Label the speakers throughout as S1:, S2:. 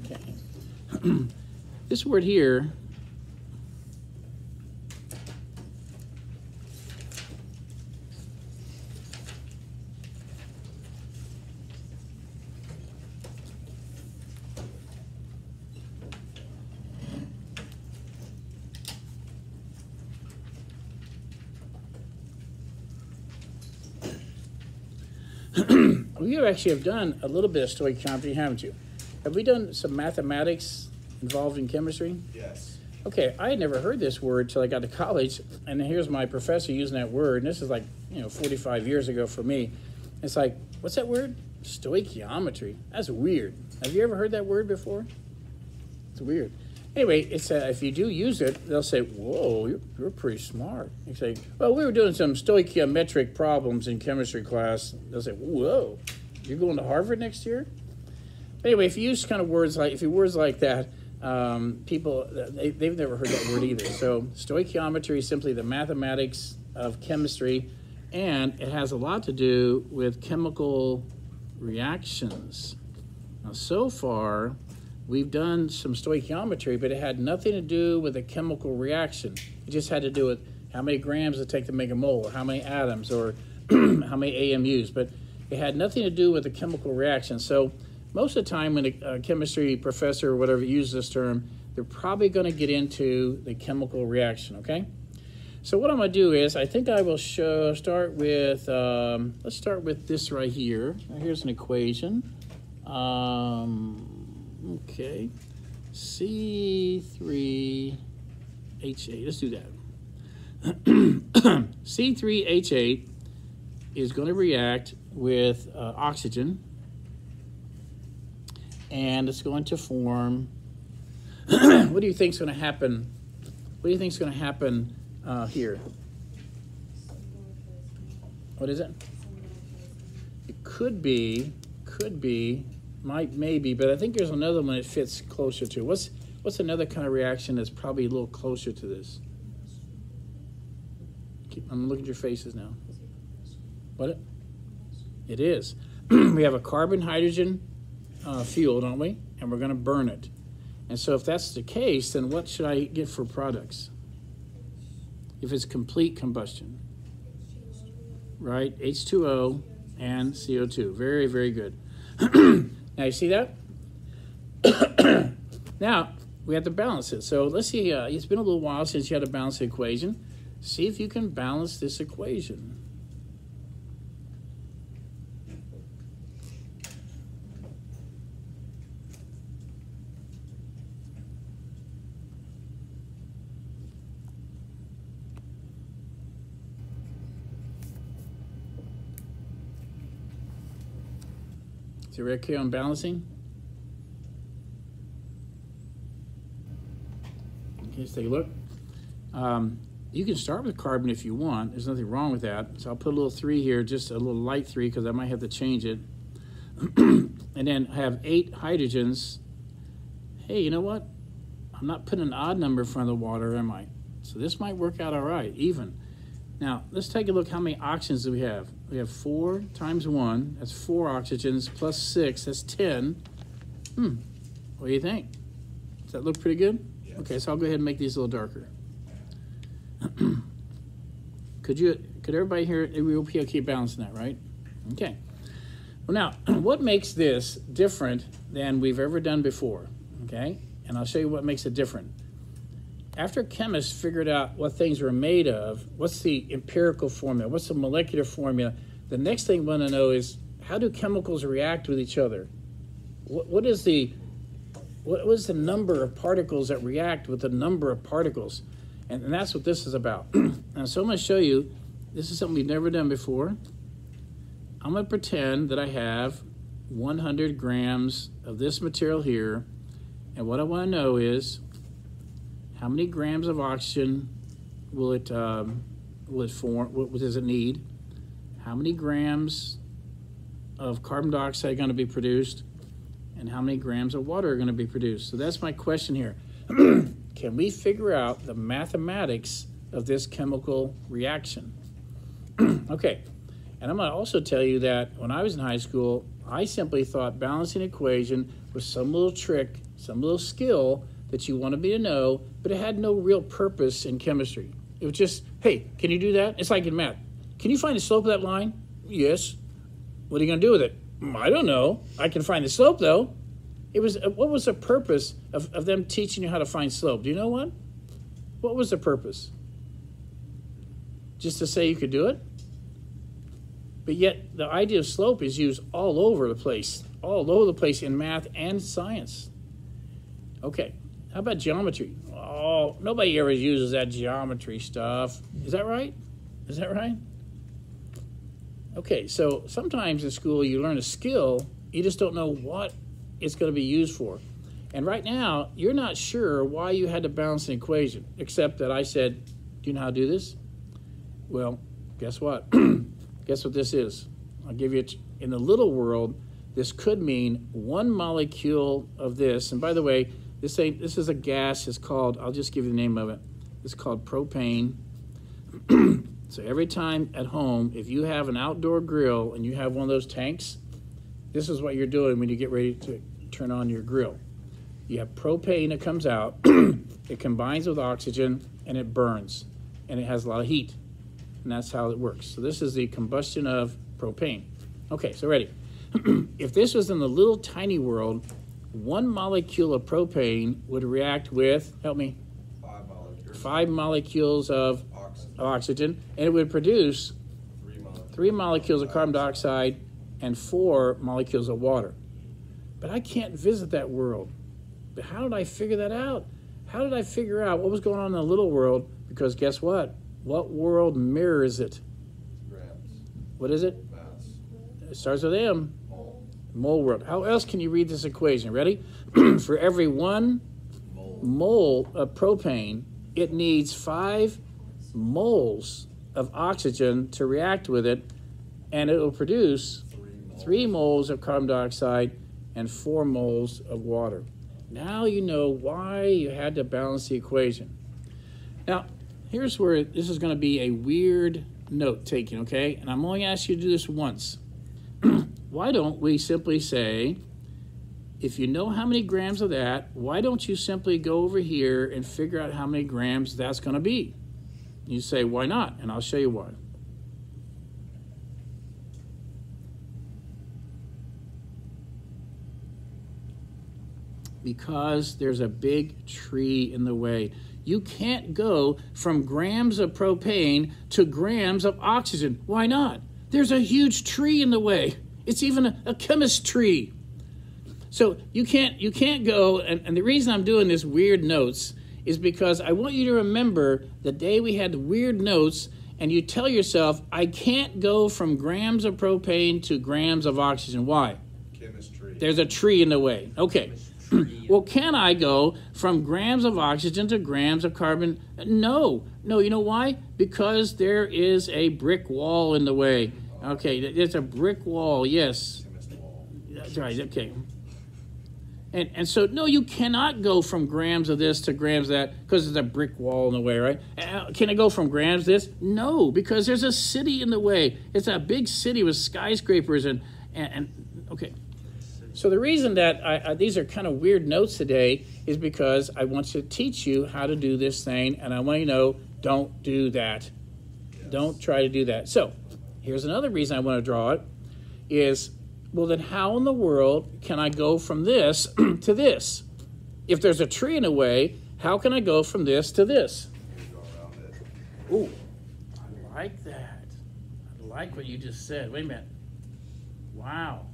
S1: Okay. this word here we actually have done a little bit of stoichiometry, haven't you? Have we done some mathematics involved in chemistry?
S2: Yes.
S1: Okay, I had never heard this word till I got to college, and here's my professor using that word, and this is like, you know, 45 years ago for me. It's like, what's that word? Stoichiometry. That's weird. Have you ever heard that word before? It's weird. Anyway, it's uh, if you do use it, they'll say, "Whoa, you're, you're pretty smart." You say, "Well, we were doing some stoichiometric problems in chemistry class." They'll say, "Whoa, you're going to Harvard next year?" Anyway, if you use kind of words like if you words like that, um, people they, they've never heard that word either. So stoichiometry is simply the mathematics of chemistry, and it has a lot to do with chemical reactions. Now, so far, we've done some stoichiometry, but it had nothing to do with a chemical reaction. It just had to do with how many grams it take to make a mole, or how many atoms, or how many AMUs. But it had nothing to do with a chemical reaction. So most of the time when a, a chemistry professor or whatever uses this term, they're probably going to get into the chemical reaction, okay? So what I'm going to do is, I think I will show, start with, um, let's start with this right here. Here's an equation. Um, Okay, C3H8. Let's do that. C3H8 is going to react with uh, oxygen and it's going to form. what do you think is going to happen? What do you think is going to happen uh, here? What is it? It could be, could be might maybe, but I think there's another one that fits closer to. What's what's another kind of reaction that's probably a little closer to this? I'm looking at your faces now. What? It, is. we have a carbon hydrogen uh, fuel, don't we? And we're going to burn it. And so, if that's the case, then what should I get for products? If it's complete combustion, right? H2O and CO2. Very, very good. Now, you see that? now, we have to balance it. So let's see, uh, it's been a little while since you had to balance equation. See if you can balance this equation. We're okay on balancing? Okay, let's take a look. Um, you can start with carbon if you want. There's nothing wrong with that. So I'll put a little three here, just a little light three, because I might have to change it. and then have eight hydrogens. Hey, you know what? I'm not putting an odd number in front of the water, am I? So this might work out all right, even. Now, let's take a look how many oxygens do we have. We have 4 times 1, that's 4 oxygens, plus 6, that's 10. Hmm, what do you think? Does that look pretty good?
S2: Yes.
S1: Okay, so I'll go ahead and make these a little darker. could you, could everybody hear it? We'll keep balancing that, right? Okay. Well, now, what makes this different than we've ever done before? Okay, and I'll show you what makes it different after chemists figured out what things were made of, what's the empirical formula, what's the molecular formula, the next thing we want to know is how do chemicals react with each other? What, what is the what was the number of particles that react with the number of particles? And, and that's what this is about. and so I'm going to show you, this is something we've never done before. I'm going to pretend that I have 100 grams of this material here. And what I want to know is how many grams of oxygen will it um, will it form? What does it need? How many grams of carbon dioxide going to be produced, and how many grams of water are going to be produced? So that's my question here. Can we figure out the mathematics of this chemical reaction? okay, and I'm going to also tell you that when I was in high school, I simply thought balancing equation was some little trick, some little skill that you wanted me to know, but it had no real purpose in chemistry. It was just, hey, can you do that? It's like in math. Can you find the slope of that line? Yes. What are you going to do with it? "Mm, I don't know. I can find the slope though. It was uh, what was the purpose of, of them teaching you how to find slope? Do you know what? What was the purpose? Just to say you could do it? But yet the idea of slope is used all over the place, all over the place in math and science. Okay, how about geometry? Oh, nobody ever uses that geometry stuff. Is that right? Is that right? Okay, so sometimes in school you learn a skill, you just don't know what it's going to be used for. And right now, you're not sure why you had to balance an equation, except that I said, Do you know how to do this? Well, guess what? guess what this is? I'll give you. In the little world, this could mean one molecule of this. And by the way, this ain't this is a gas. It's called, I'll just give you the name of it. It's called propane. so every time at home, if you have an outdoor grill and you have one of those tanks, this is what you're doing when you get ready to turn on your grill. You have propane that comes out, it combines with oxygen, and it burns. And it has a lot of heat. And that's how it works. So this is the combustion of propane. Okay, so ready. if this was in the little tiny world, one molecule of propane would react with, help me,
S2: Five molecules.
S1: five molecules of
S2: Oxygen.
S1: oxygen, and it would produce
S2: Three molecules.
S1: three molecules of carbon dioxide and four molecules of water. But I can't visit that world. But how did I figure that out? How did I figure out what was going on in the little world? Because guess what? What world mirrors it?
S2: Grams.
S1: What is it? It starts with M.
S2: Mole.
S1: World. How else can you read this equation? Ready? For every one
S2: Mole.
S1: of propane, it needs five moles of oxygen to react with it, and it will produce
S2: Three moles.
S1: three moles of carbon dioxide and four moles of water. Now you know why you had to balance the equation. Now, here's where this is going to be a weird note taking, okay? And I'm only asking you to do this once. Why don't we simply say, if you know how many grams of that, why don't you simply go over here and figure out how many grams that's going to be? You say, why not? And I'll show you why. because there's a big tree in the way. You can't go from grams of propane to grams of oxygen. Why not? There's a huge tree in the way. It's even a, a chemist tree. So you can't you can't go and, and the reason I'm doing this weird notes is because I want you to remember the day we had the weird notes and you tell yourself, I can't go from grams of propane to grams of oxygen. Why?
S2: Chemistry.
S1: There's a tree in the way. Okay. well, can I go from grams of oxygen to grams of carbon? No. No, you know why? Because there is a brick wall in the way. Okay, there's a brick wall, yes. That's right, okay. And, and so, no, you cannot go from grams of this to grams of that because there's a brick wall in the way, right? Uh, Can I go from grams this? No, because there's a city in the way. It's a big city with skyscrapers and, and, and okay. So the reason that I, I, these are kind of weird notes today is because I want to teach you how to do this thing, and I want you to know don't do that. Don't try to do that. So here's another reason I want to draw it is well then how in the world can I go from this to this? If there's a tree in the way, how can I go from this to this? Ooh, I like that. I like what you just said. Wait a minute. Wow.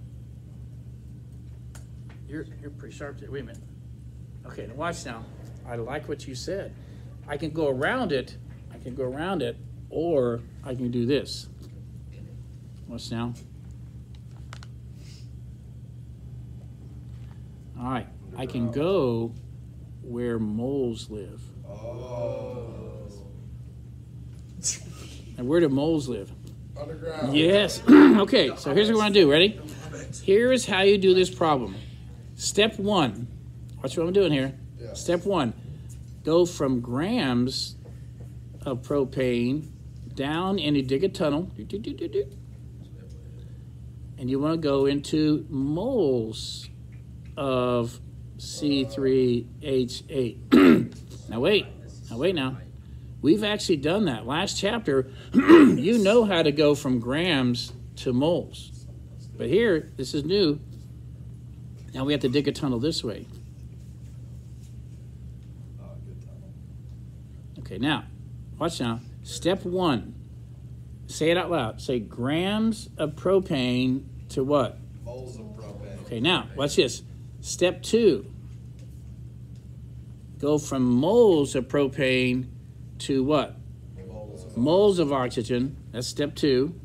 S1: You're, you're pretty sharp there. Wait a minute. Okay, now watch now. I like what you said. I can go around it. I can go around it, or I can do this. Watch now. All right. I can go where moles live.
S2: Oh.
S1: And where do moles live?
S2: Underground.
S1: Yes. okay, so here's what we're going to do. Ready? Here is how you do this problem. Step one. Watch what I'm doing here.
S2: Yeah.
S1: Step one. Go from grams of propane down and you dig a tunnel. Do, do, do, do, do. And you want to go into moles of C3H8. now, wait. Now, wait now. We've actually done that. Last chapter, you know how to go from grams to moles. But here, this is new. Now we have to dig a tunnel this way. Okay, now, watch now. Step one. Say it out loud. Say grams of propane to what?
S2: Moles of propane.
S1: Okay, now, watch this. Step two. Go from moles of propane to what?
S2: Moles of
S1: Moles of oxygen. That's step two.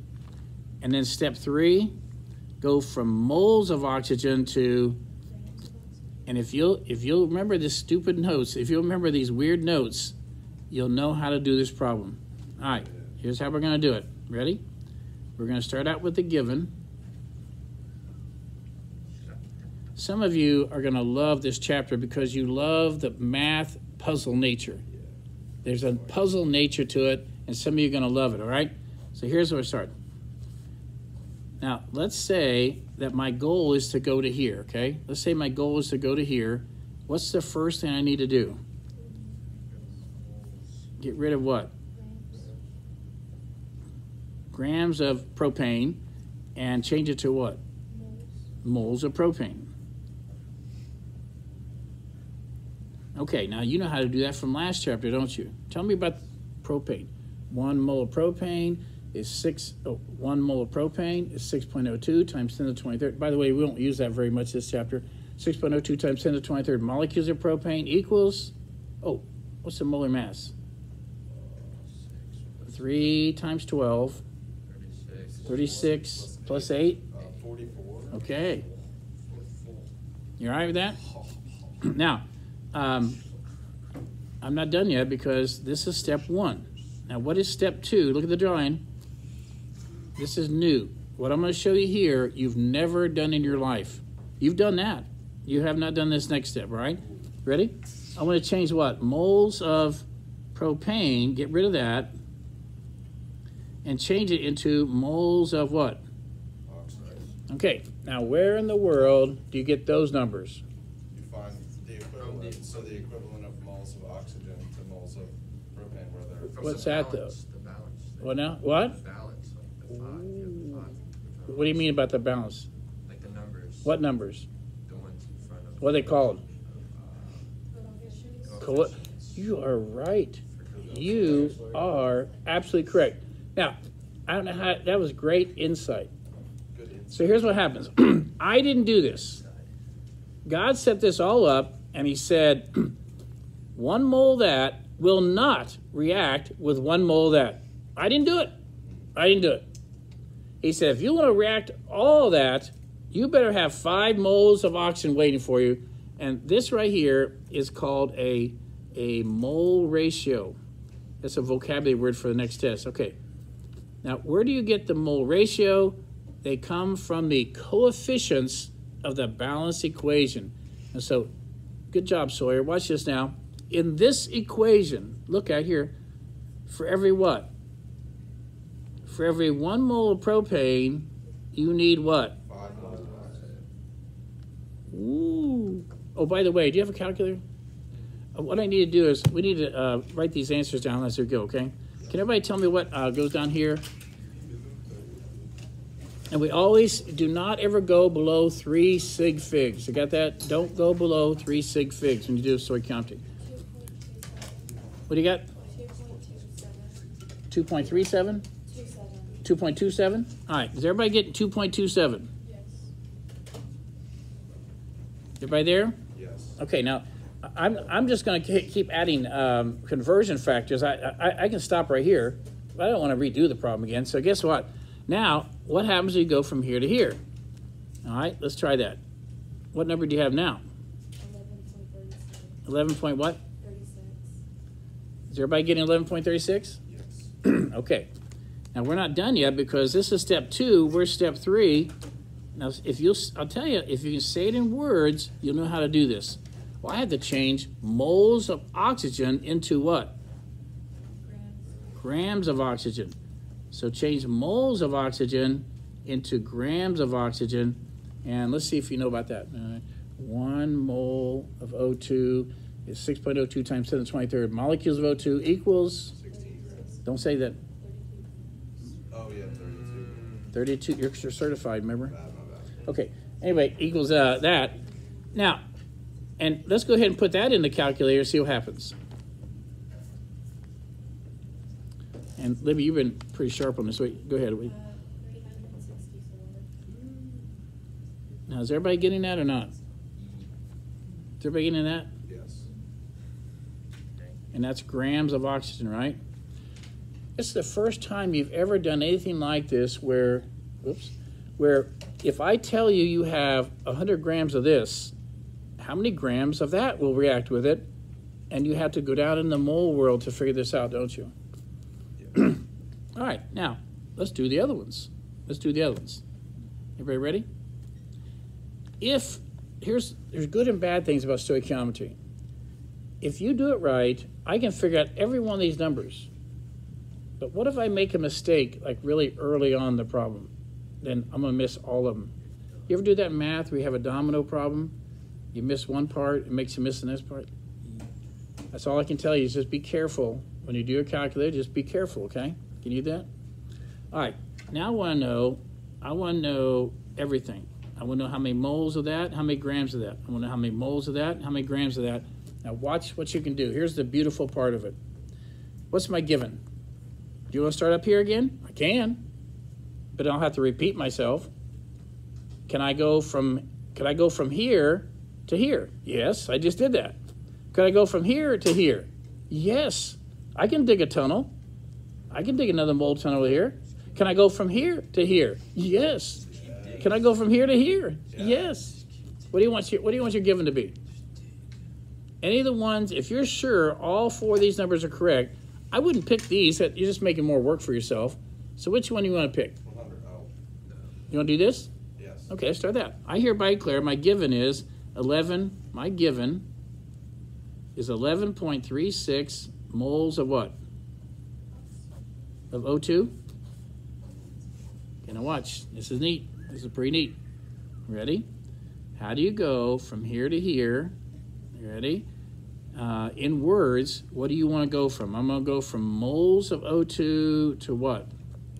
S1: And then step three, go from moles of oxygen to and if you'll if you'll remember this stupid notes, if you'll remember these weird notes, you'll know how to do this problem. All right, here's how we're going to do it. Ready? We're going to start out with the given. Some of you are going to love this chapter because you love the math puzzle nature. There's a puzzle nature to it, and some of you are going to love it, all right? So here's where we start. Now, let's say that my goal is to go to here, okay? Let's say my goal is to go to here. What's the first thing I need to do? Get rid of what? Grams of propane and change it to what? Moles of propane. Okay, now you know how to do that from last chapter, don't you? Tell me about propane. One mole of propane is six. Oh, one mole of propane is six point oh two times ten to the twenty third. By the way, we won't use that very much this chapter. Six point oh two times ten to the twenty third molecules of propane equals. Oh, what's the molar mass? Three times twelve. 36 plus 8.
S2: Uh, 44.
S1: Okay. You all right with that? Now, um, I'm not done yet because this is step one. Now, what is step two? Look at the drawing. This is new. What I'm going to show you here, you've never done in your life. You've done that. You have not done this next step, right? Ready? I want to change what? Moles of propane, get rid of that, and change it into moles of what?
S2: Oxides.
S1: Okay, now where in the world do you get those numbers?
S2: You find the equivalent, so the equivalent of moles of oxygen to moles of propane where they're.
S1: What's that,
S3: balance, The balance.
S1: What now? What?
S3: Balance, like the five, the five.
S1: What do you mean about the balance?
S3: Like the numbers.
S1: What numbers?
S3: The ones in front of.
S1: What are they called? Uh,
S3: Coefficients.
S1: You are right. You are absolutely correct. Now, I don't know how that was great insight.
S2: Insight.
S1: So here's what happens. I didn't do this. God set this all up and he said, one mole that will not react with one mole that. I didn't do it. I didn't do it. He said, if you want to react all that, you better have five moles of oxygen waiting for you. And this right here is called a, a mole ratio. That's a vocabulary word for the next test. Okay. Now, where do you get the mole ratio? They come from the coefficients of the balance equation. And so, good job, Sawyer. Watch this now. In this equation, look at here, for every what? For every one mole of propane, you need what?
S2: Five moles of oxygen.
S1: Ooh. Oh, by the way, do you have a calculator? Uh, what I need to do is we need to uh, write these answers down as we go. Okay? Can everybody tell me what uh, goes down here? And we always do not ever go below three sig figs. You got that? Don't go below three sig figs when you do story counting. What do you got? Two point three seven. Two point two seven. All right. Is everybody getting two point two seven? Yes. Everybody there?
S2: Yes.
S1: Okay, now I'm I'm just going to keep adding um, conversion factors. I, I I can stop right here. But I don't want to redo the problem again. So guess what? Now what happens if you go from here to here? All right, let's try that. What number do you have now? Eleven point what? Is everybody getting eleven point thirty six?
S2: Yes.
S1: Okay. Now we're not done yet because this is step two. We're step three. Now, if you'll, I'll tell you, if you can say it in words, you'll know how to do this. Well, I had to change moles of oxygen into what? Grams of oxygen. So change moles of oxygen into grams of oxygen. And let's see if you know about that. Uh, one mole of O2 is 6.02 times 10 to the 23rd molecules of O2 equals,
S2: Sixteen grams.
S1: don't say that,
S2: Oh, yeah, thirty-two.
S1: 32, you're certified, remember? Okay, anyway, equals uh, that. Now, and let's go ahead and put that in the calculator, see what happens. And Libby, you've been pretty sharp on this. Wait, go ahead. Wait.
S4: Uh, three hundred and sixty-four.
S1: Now, is everybody getting that or not? Is everybody getting that?
S2: Yes.
S1: And that's grams of oxygen, right? This is the first time you've ever done anything like this where, whoops, where if I tell you you have 100 grams of this, how many grams of that will react with it? And you have to go down in the mole world to figure this out, don't you? All right, now let's do the other ones. Let's do the other ones. Everybody ready? If here's there's good and bad things about stoichiometry. If you do it right, I can figure out every one of these numbers. But what if I make a mistake like really early on the problem? Then I'm gonna miss all of them. You ever do that in math where you have a domino problem? You miss one part, it makes you miss the next part. That's all I can tell you is just be careful when you do your calculator. Just be careful, okay? Can you do that? All right. Now I want to know. I want to know everything. I want to know how many moles of that, how many grams of that. I want to know how many moles of that, how many grams of that. Now watch what you can do. Here's the beautiful part of it. What's my given? Do you want to start up here again? I can, but I'll have to repeat myself. Can I go from? Can I go from here to here? Yes, I just did that. Could I go from here to here? Yes, I can dig a tunnel. I can dig another mold tunnel here. Can I go from here to here? Yes. Can I go from here to here? Yes. What do you want your What do you want your given to be? Any of the ones, if you're sure all four of these numbers are correct, I wouldn't pick these. You're just making more work for yourself. So which one do you want to pick?
S2: Oh,
S1: You want to do this?
S2: yes.
S1: Okay, start that. I hereby declare my given is 11. My given is 11.36 moles of what? Of O2? Okay, now watch. This is neat. This is pretty neat. Ready? How do you go from here to here? Ready? Uh, in words, what do you want to go from? I'm going to go from moles of O2 to what?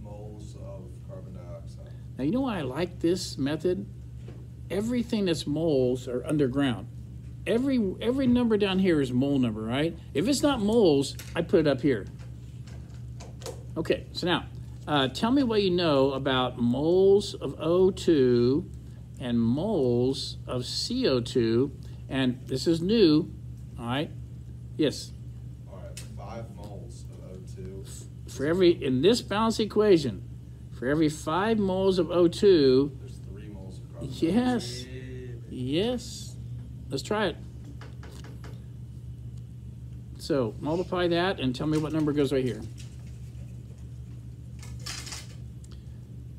S2: Moles of carbon dioxide.
S1: Now, you know why I like this method? Everything that's moles are underground. Every every number down here is mole number, right? If it's not moles, I put it up here. Okay, so now uh, tell me what you know about moles of O2 and moles of CO2. And this is new, all right? Yes,
S2: All right, five moles of O two.
S1: for every, in this balance equation, for every five moles of O2,
S2: There's three moles of carbon
S1: Yes. Yes. Let's try it. So multiply that and tell me what number goes right here.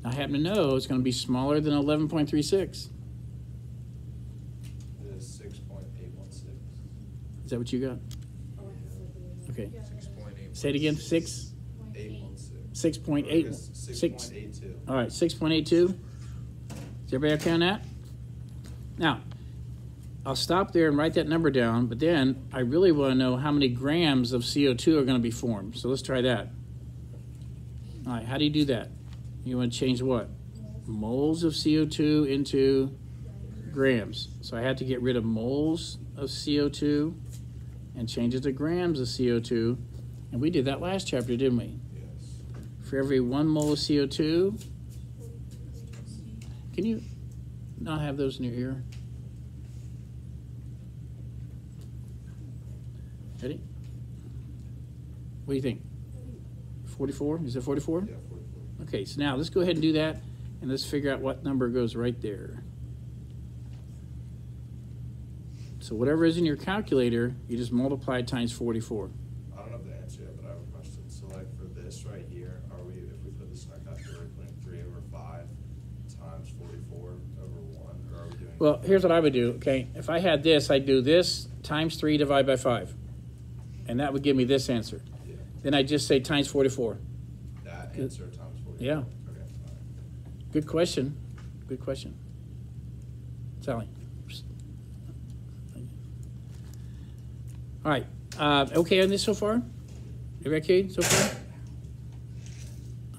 S1: I happen to know it's going to be smaller than 11.36.
S2: dioxide. It is six point eight one six.
S1: Is that what you got? Okay.
S3: Six point eight.
S1: Say it again. Six,
S2: six.
S1: point eight,
S2: Six
S1: six.
S2: point eight two.
S1: All right, six point eight two. Is everybody okay on that? Now, I'll stop there and write that number down, but then I really want to know how many grams of CO2 are going to be formed. So let's try that. All right, how do you do that? You want to change what? Moles of CO2 into grams. So I had to get rid of moles of CO2 and change it to grams of CO2. And we did that last chapter, didn't we?
S2: Yes.
S1: For every one mole of CO2, can you not have those in your ear? Ready? What do you think? 44? Is it 44?
S2: Yeah, forty-four.
S1: Okay, so now let's go ahead and do that and let's figure out what number goes right there. So whatever is in your calculator, you just multiply it times 44.
S2: I don't know the answer yet, but I have a question. So like for this right here, are we, if we put this in our calculator, we're putting three over five times forty-four over one, or are we doing?
S1: Well, here's what I would do, okay? If I had this, I'd do this times 3 divided by 5. And that would give me this answer.
S2: Yeah,
S1: Then I'd just say times 44.
S2: that answer times forty-four.
S1: Yeah.
S2: Okay.
S1: Good question. Good question. Sally. All right. Uh, okay on this so far? Everybody okay so far?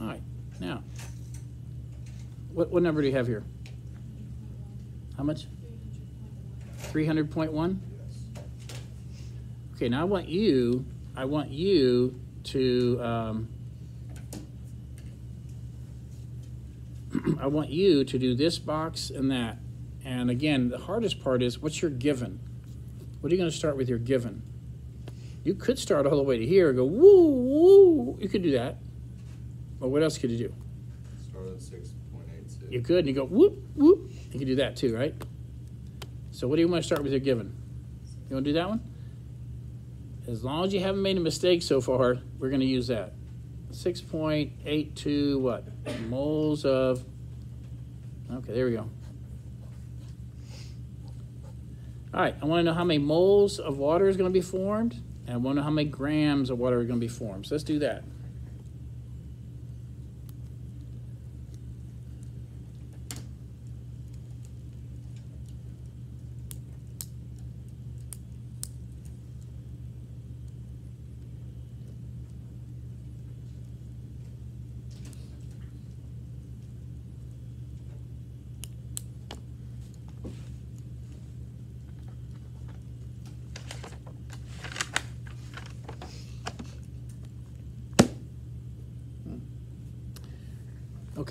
S1: All right. Now, what, what number do you have here? How much? 300.1? Okay, now I want you, I want you to, um, I want you to do this box and that. And again, the hardest part is what's your given? What are you going to start with your given? You could start all the way to here and go woo woo. You could do that. But what else could you do?
S2: Start at six point eight two.
S1: You could, and you go whoop whoop. You can do that too, right? So what do you want to start with your given? You want to do that one? As long as you haven't made a mistake so far, we're going to use that. 6.82 what? Moles of. Okay, there we go. All right, I want to know how many moles of water is going to be formed, and I want to know how many grams of water are going to be formed. So let's do that.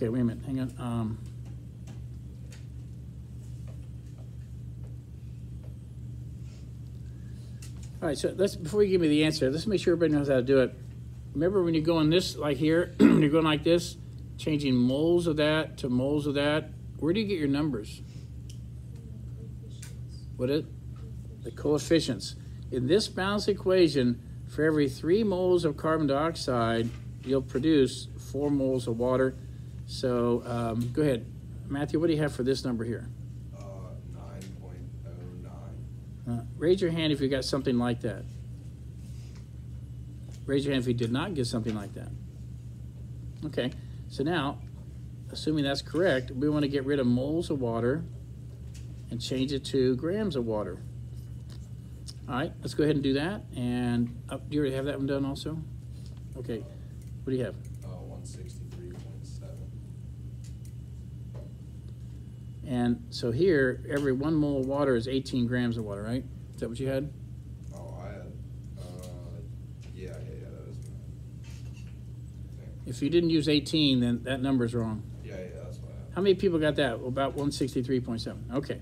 S1: Okay, wait a minute. Hang on. Um, all right, so let's before you give me the answer, let's make sure everybody knows how to do it. Remember when you're going this like here, you're going like this, changing moles of that to moles of that. Where do you get your numbers? What is it? the coefficients? In this balanced equation, for every three moles of carbon dioxide, you'll produce four moles of water. So um, go ahead, Matthew. What do you have for this number here?
S2: Uh, nine point oh nine.
S1: Uh, raise your hand if you got something like that. Raise your hand if you did not get something like that. Okay, so now, assuming that's correct, we want to get rid of moles of water and change it to grams of water. All right, let's go ahead and do that. And uh, do you already have that one done also? Okay, what do you have? And so here, every one mole of water is 18 grams of water, right? Is that what you had?
S2: Oh, I had, uh, yeah, yeah, yeah, that was mine.
S1: If you didn't use 18, then that number's wrong.
S2: Yeah, yeah, that's what I had.
S1: How many people got that? About 163.7. Okay.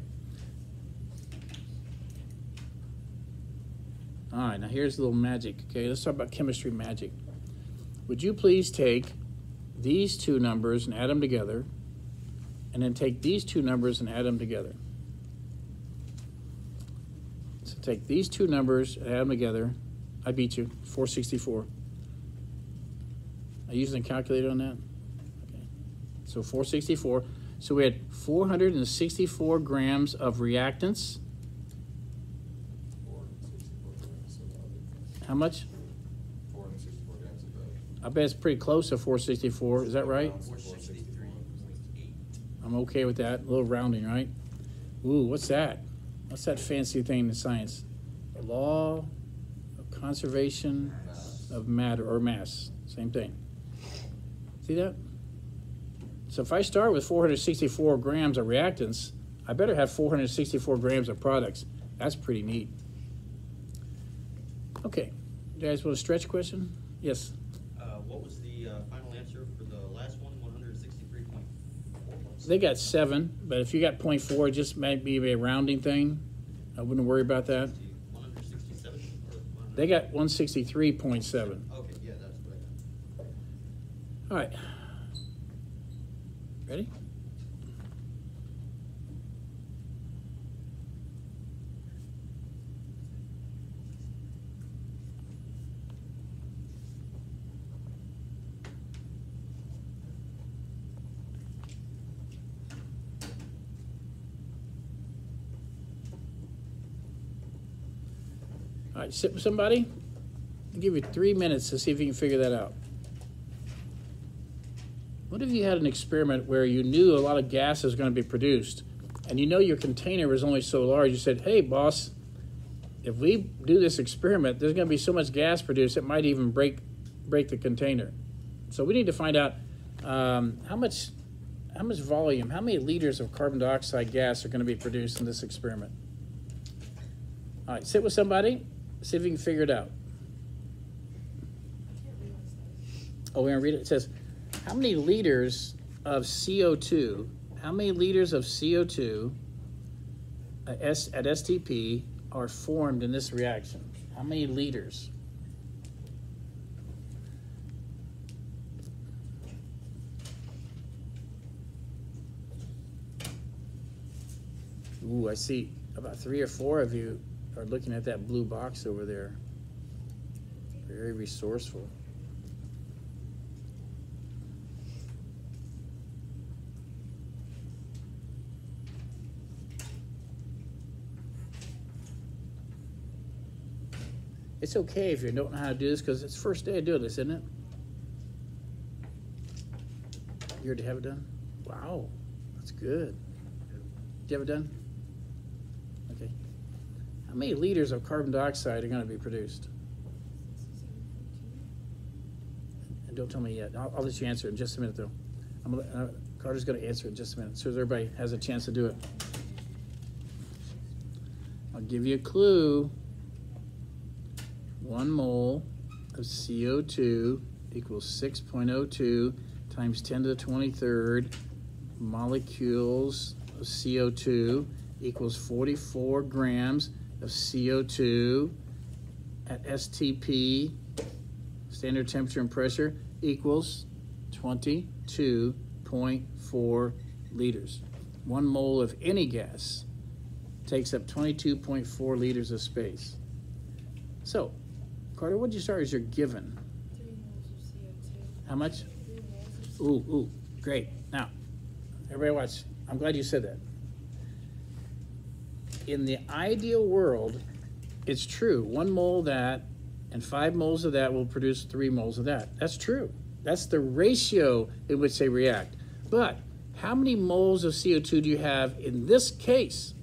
S1: All right, now here's a little magic. Okay, let's talk about chemistry magic. Would you please take these two numbers and add them together, and then take these two numbers and add them together? So take these two numbers and add them together. I beat you, 464. Are you using a calculator on that? Okay. So 464. So we had 464 grams of reactants.
S2: Four hundred and sixty-four grams of other,
S1: How much?
S2: four hundred and sixty-four grams of. Uh,
S1: I bet it's pretty close to 464. Is that right?
S3: Four sixty-three point eight.
S1: I'm okay with that. A little rounding, right? Ooh, what's that? What's that fancy thing in science? Law of conservation of matter or mass. Same thing. See that? So if I start with 464 grams of reactants, I better have 464 grams of products. That's pretty neat. Okay. You guys want a stretch question? Yes.
S5: Uh, what was the uh, final answer for the last one? One hundred sixty-three point four.
S1: They got seven, but if you got 0.4, it just might be a rounding thing. I wouldn't worry about that.
S5: One hundred sixty-seven
S1: They got 163.7.
S5: Okay, yeah, that's what I got.
S1: All right. Ready? Sit with somebody. I'll give you three minutes to see if you can figure that out. What if you had an experiment where you knew a lot of gas is going to be produced, and you know your container was only so large? You said, "Hey, boss, if we do this experiment, there's going to be so much gas produced it might even break break the container." So we need to find out um, how much how much volume, how many liters of carbon dioxide gas are going to be produced in this experiment. All right, sit with somebody, see if you can figure it out. Oh, we're gonna read it. It says, how many liters of CO2, how many liters of CO2 uh, at, S, at STP are formed in this reaction? How many liters? Ooh, I see about three or four of you are looking at that blue box over there. Very resourceful. It's okay if you don't know how to do this because it's first day of doing this, isn't it? You already have it done? Wow, that's good. Did you have it done? How many liters of carbon dioxide are going to be produced? And don't tell me yet. I'll, I'll let you answer in just a minute, though. Uh, Carter's going to answer in just a minute, so everybody has a chance to do it. I'll give you a clue. One mole of CO2 equals 6.02 times 10 to the 23rd molecules of CO2 equals 44 grams of CO2 at STP, standard temperature and pressure, equals 22.4 liters. One mole of any gas takes up 22.4 liters of space. So, Carter, what did you start as your given?
S4: Three moles of CO2.
S1: How much?
S4: Three moles of
S1: Ooh, ooh, great. Now, everybody watch. I'm glad you said that. In the ideal world, it's true. One mole of that and five moles of that will produce three moles of that. That's true. That's the ratio in which they react. But how many moles of CO2 do you have in this case?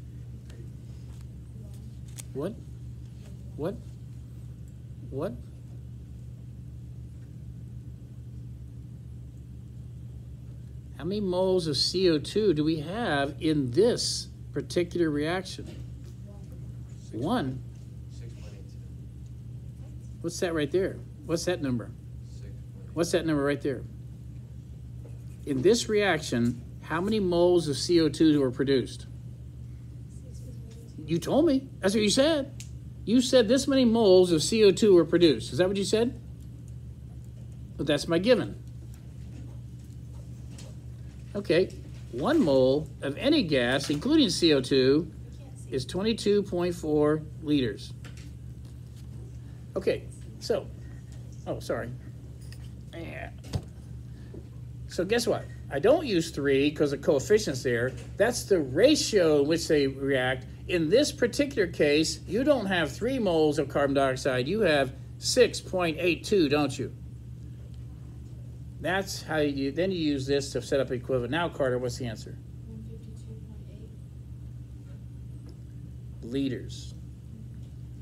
S1: What? What? What? How many moles of CO2 do we have in this particular reaction? One. What's that right there? What's that number? What's that number right there? In this reaction, how many moles of CO2 were produced? You told me. That's what you said. You said this many moles of CO2 were produced. Is that what you said? But that's my given. Okay, one mole of any gas, including CO2, is 22.4 liters. Okay, so, oh, sorry. So guess what? I don't use three because the coefficient's there. That's the ratio in which they react. In this particular case, you don't have three moles of carbon dioxide. You have 6.82, don't you? That's how you, then you use this to set up equivalent. Now, Carter, what's the answer? Liters.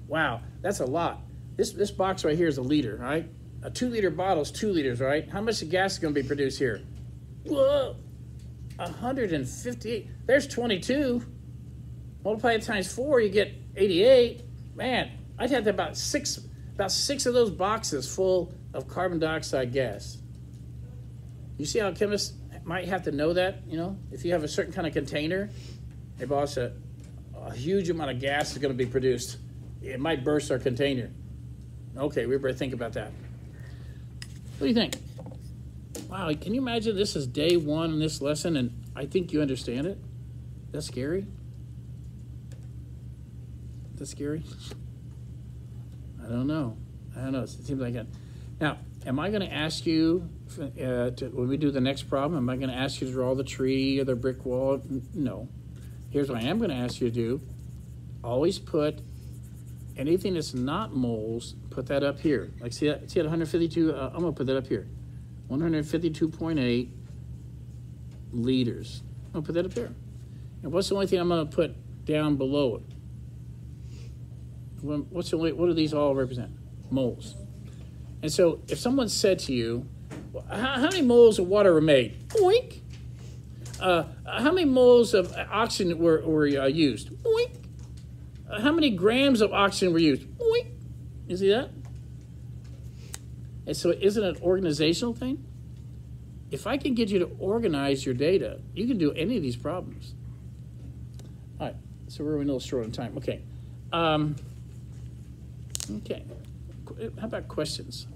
S1: Wow, that's a lot. This this box right here is a liter, right? A two liter bottle is two liters, right? How much of gas is going to be produced here? Whoa, 158. There's 22. Multiply it times four, you get 88. Man, I'd have about six about six of those boxes full of carbon dioxide gas. You see how chemists might have to know that, you know? If you have a certain kind of container, hey boss, a, a huge amount of gas is going to be produced. It might burst our container. Okay, we better think about that. What do you think? Wow, can you imagine this is day one in this lesson and I think you understand it? That's scary. That's scary. I don't know. I don't know. It seems like it. Now, am I going to ask you uh, to, when we do the next problem? Am I going to ask you to draw the tree or the brick wall? No. Here's what I am going to ask you to do. Always put anything that's not moles. Put that up here. Like see that? See at 152. Uh, I'm going to put that up here. 152.8 liters. I'm going to put that up there. And what's the only thing I'm going to put down below it? What's the only, what do these all represent? Moles. And so if someone said to you, how, many moles of water were made? Boink. Uh, how many moles of oxygen were, were uh, used? Boink. Uh, how many grams of oxygen were used? Boink. You see that? And so, isn't it an organizational thing? If I can get you to organize your data, you can do any of these problems. All right, so we're a little short on time. Okay. Um, okay. How about questions?